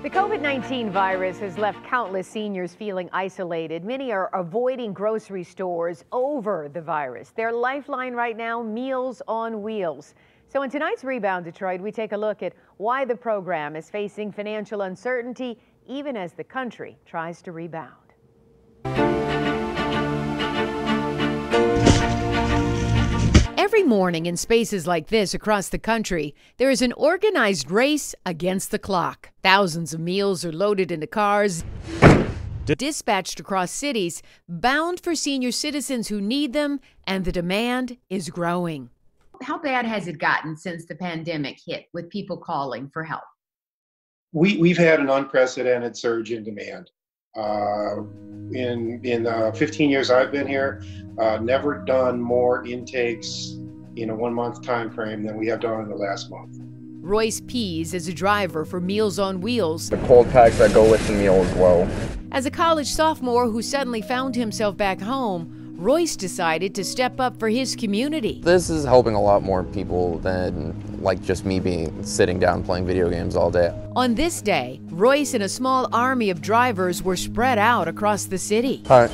The COVID 19 virus has left countless seniors feeling isolated. Many are avoiding grocery stores over the virus. Their lifeline right now Meals on Wheels. So, in tonight's Rebound Detroit, we take a look at why the program is facing financial uncertainty even as the country tries to rebound. Every morning in spaces like this across the country, there is an organized race against the clock. Thousands of meals are loaded into cars, dispatched across cities, bound for senior citizens who need them, and the demand is growing. How bad has it gotten since the pandemic hit with people calling for help? We, we've had an unprecedented surge in demand. Uh, in in uh, 15 years I've been here, uh, never done more intakes in a one month time frame than we have done in the last month. Royce Pease is a driver for Meals on Wheels. The cold packs that go with the meal as well. As a college sophomore who suddenly found himself back home, Royce decided to step up for his community. This is helping a lot more people than like just me being sitting down playing video games all day. On this day, Royce and a small army of drivers were spread out across the city. Hi.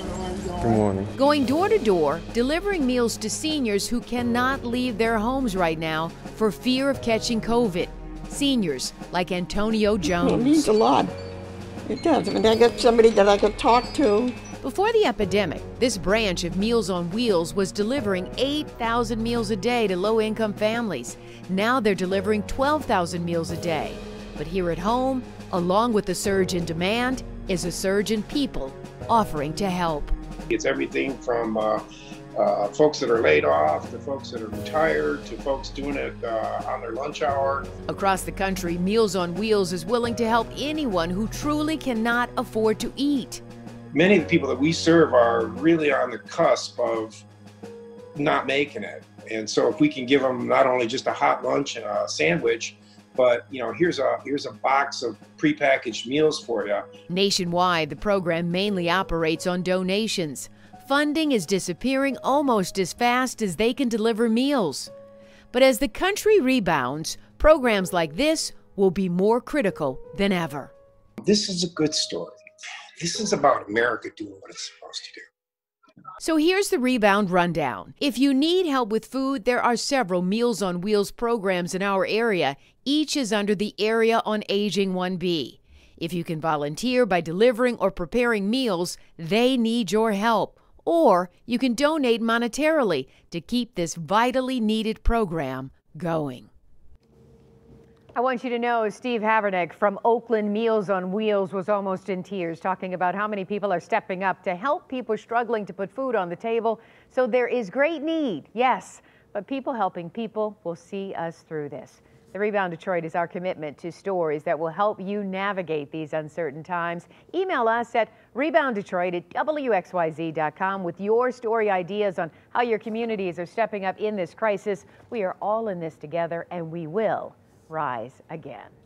Good morning. Going door to door, delivering meals to seniors who cannot leave their homes right now for fear of catching COVID. Seniors like Antonio Jones. It means a lot. It does. I mean, I got somebody that I could talk to. Before the epidemic, this branch of Meals on Wheels was delivering 8,000 meals a day to low income families. Now they're delivering 12,000 meals a day. But here at home, along with the surge in demand, is a surge in people offering to help. It's everything from uh, uh, folks that are laid off to folks that are retired to folks doing it uh, on their lunch hour. Across the country, Meals on Wheels is willing to help anyone who truly cannot afford to eat. Many of the people that we serve are really on the cusp of not making it. And so if we can give them not only just a hot lunch and a sandwich, but you know here's a here's a box of prepackaged meals for you nationwide the program mainly operates on donations. Funding is disappearing almost as fast as they can deliver meals. But as the country rebounds programs like this will be more critical than ever. This is a good story. This is about america doing what it's supposed to do so here's the rebound rundown. If you need help with food, there are several Meals on Wheels programs in our area. Each is under the Area on Aging 1B. If you can volunteer by delivering or preparing meals, they need your help. Or you can donate monetarily to keep this vitally needed program going. I want you to know Steve Havernick from Oakland Meals on Wheels was almost in tears talking about how many people are stepping up to help people struggling to put food on the table. So there is great need, yes, but people helping people will see us through this. The Rebound Detroit is our commitment to stories that will help you navigate these uncertain times. Email us at rebounddetroit at wxyz.com with your story ideas on how your communities are stepping up in this crisis. We are all in this together and we will rise again.